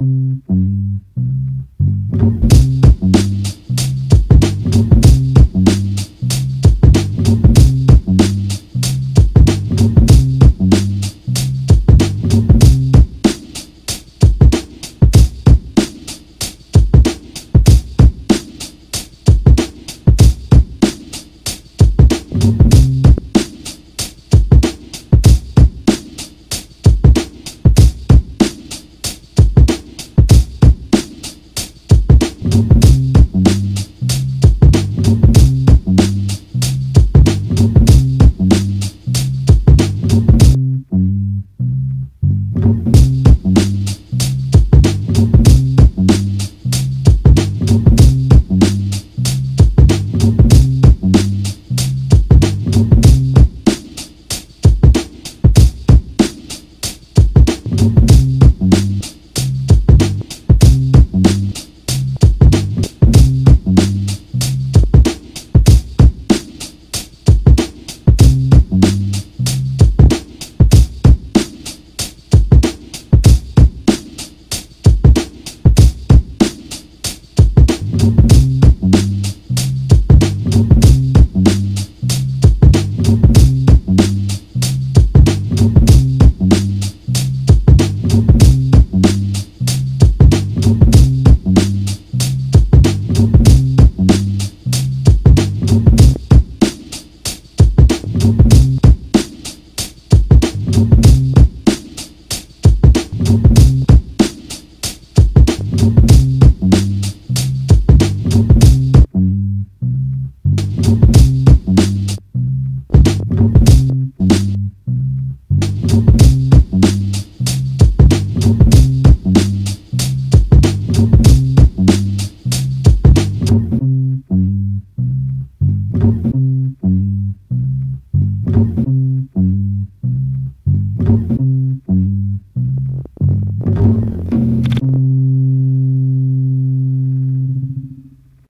Thank Bye.